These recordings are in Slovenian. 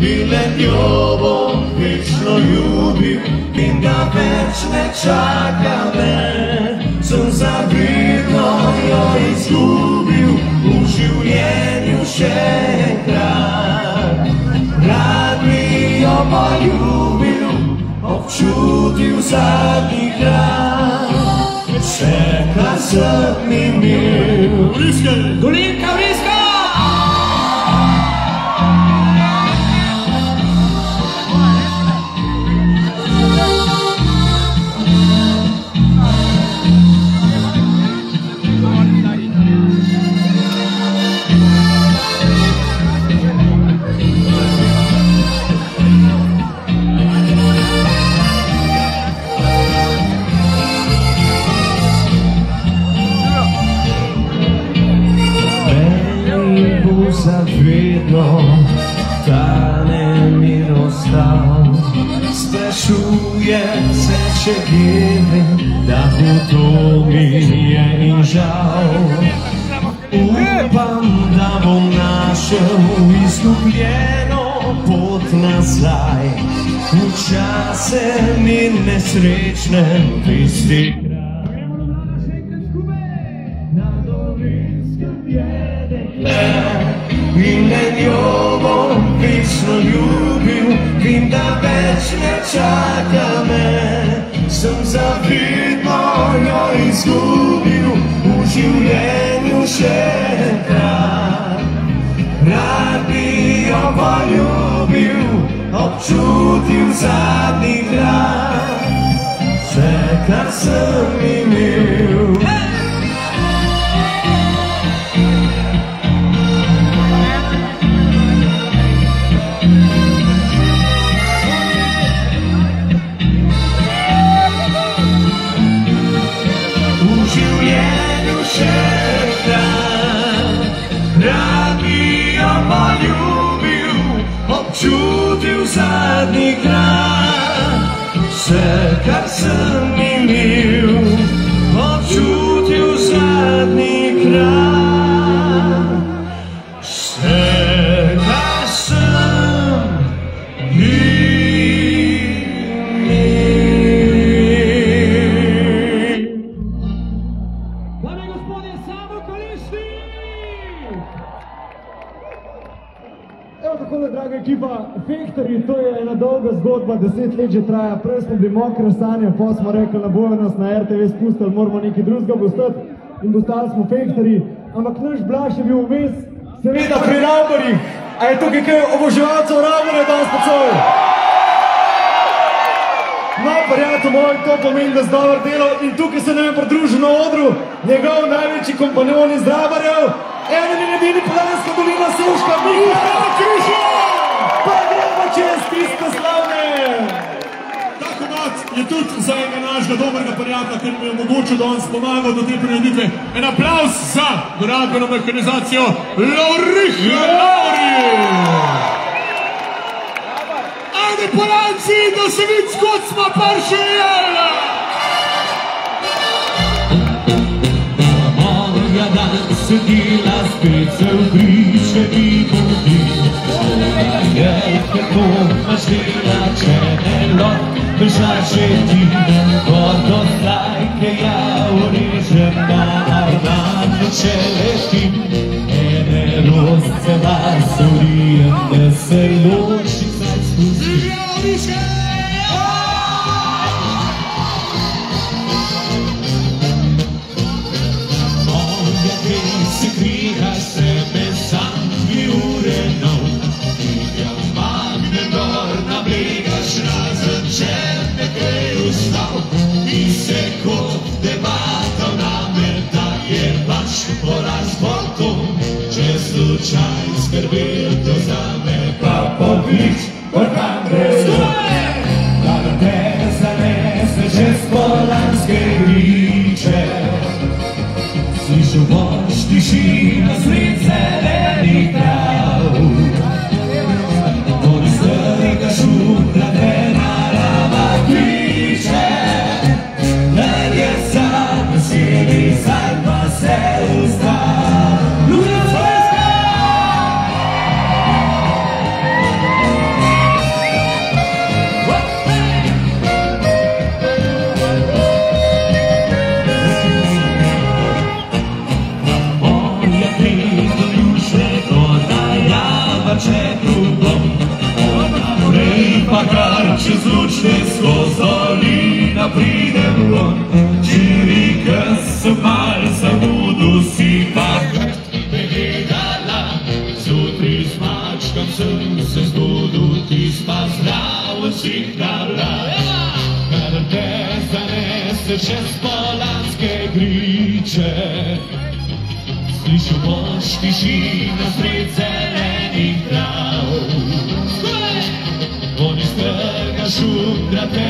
in le njo bom večno ljubil in da več ne čaka me. Sem zavidno jo izgubil v življenju še enkrat. Rad bi jo poljubil, občutil zadnji krat. Vse, kar sem imel. Dolinka, vriska! czuję, se się da Dawno to mi jej żał Upam dawą naszą i pod nas laj U czasem i nesrečnem tisti kraj. Na dolinskem jedem i na vem, da več ne čaka me. Sem zavidno jo izgubil v življenju še enkrat. Rad bi jo poljubil, občutil zadnji grad. Vse, kar sem imel. Občutil zadnji krat. Vse, kar sem imel, občutil zadnji zgodba, deset let že traja. Prej smo bili mokre sanje, pa smo rekli, ne bojo nas na RTV spustili, moramo nekaj drugega postati in postali smo Fektori. Ampak naš Blaž je bil vmes, seveda pri Raborih. A je tukaj kaj oboževalcev Rabore danes pod seboj? No, prijatelj moj, to pomeni, da z dobro delo in tukaj se nam je pridružil na odru njegov največji kompanjon iz Rabarjev, eden je tudi za enega našega dobrega prijatelja, ki mi je omogočil, da vam pomagal do te prireditve. En aplaus za gradbeno mehanizacijo Laurih Lauri! Ajde, polanci, da se vidi, skot smo paršijela! Moja dan sedila spet se vbriše mi budi. Moja je, kako imaš dela, če ne lahko že ti. Od ozdajke ja urižem na armano, če letim. Ene rozce vas urijem, da boš pridem on, čirika sem mal zamudil si pa. Zutri s mačkom sem se zbudil, ti spa zdravo si dala. Kar te zanese čez polanske griče, slišal boš tišina sred zelenih trav. Oni strga šum, da te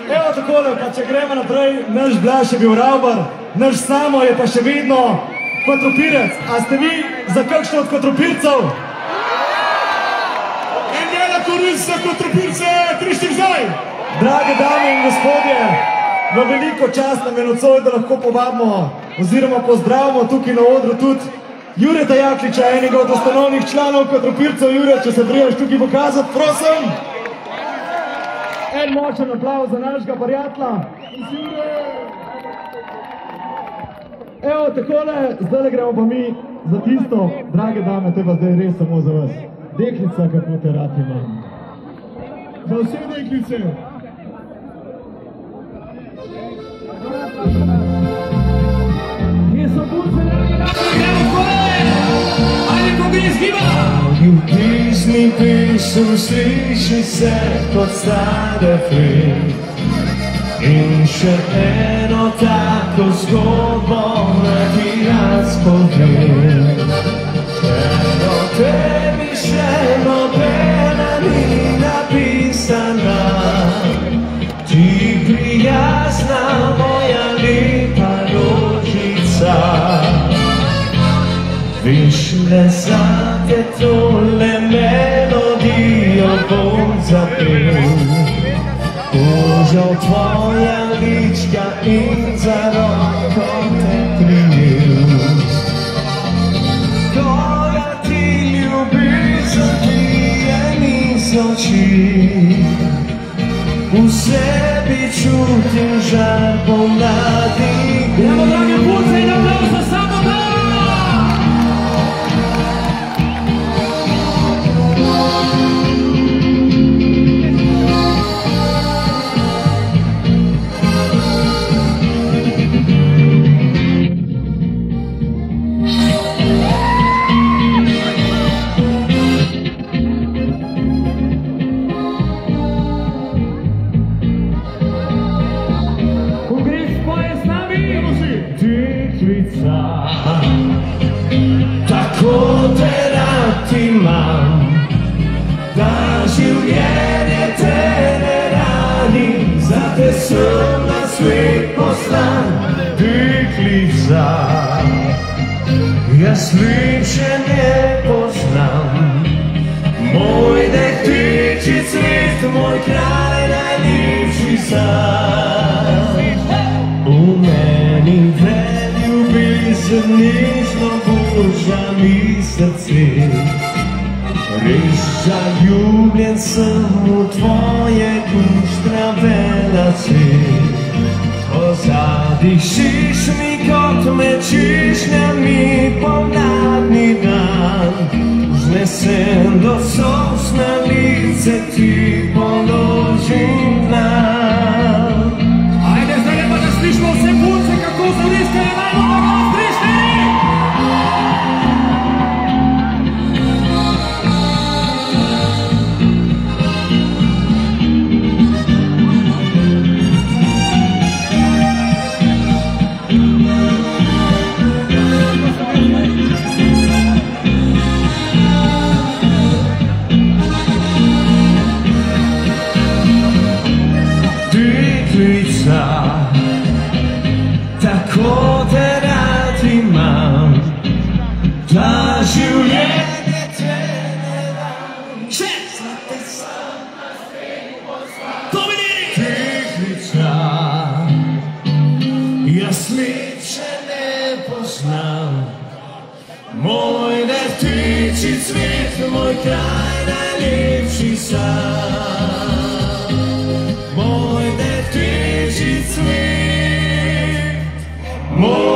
Evo takole, pa če gremo naprej, naš Blaž je bil Ravbar, naš Samo je pa še vedno kotropirec. A ste vi za kakšno od kotropircev? En dela korist za kotropirce, tri štik zdaj. Drage dame in gospodje, v veliko čast nam je nocoj, da lahko povabimo oziroma pozdravimo tukaj na odru tudi Jureta Jakliča, enega od ustanovnih članov kotropircev. Jure, če se prijaš tukaj pokazati, prosim. En močen aplav za našega prijatelja. Evo, takole, zdaj gremo pa mi za tisto, drage dame, to je pa zdaj res samo za vas. Deklica, kako te rad imam. Za vse deklice. Kje so punce, dragi dame, gremo skorej! Ajde, ko gre pismi pesem sliši se kot stare fri. In še eno tako zgodbo bom zapel. Kožo tvoja lička in za roko te prijel. Tvoja ti ljubezen ti je niz oči. V sebi čutim žar pomladi. te srna svet poslan priklica. Jaz svet še ne poznam, moj dektiči cvet, moj kralj najljepši san. Meni preljubi se nižno mi srce, Res zaljubljen sem v tvoje kuštrave lase. Ozadišiš mi kot med češnjami pomladni dan. Znesen do sosna lice ti položim dan. Špeh, moj kraj najlepši sam, moj dek teži cvet, moj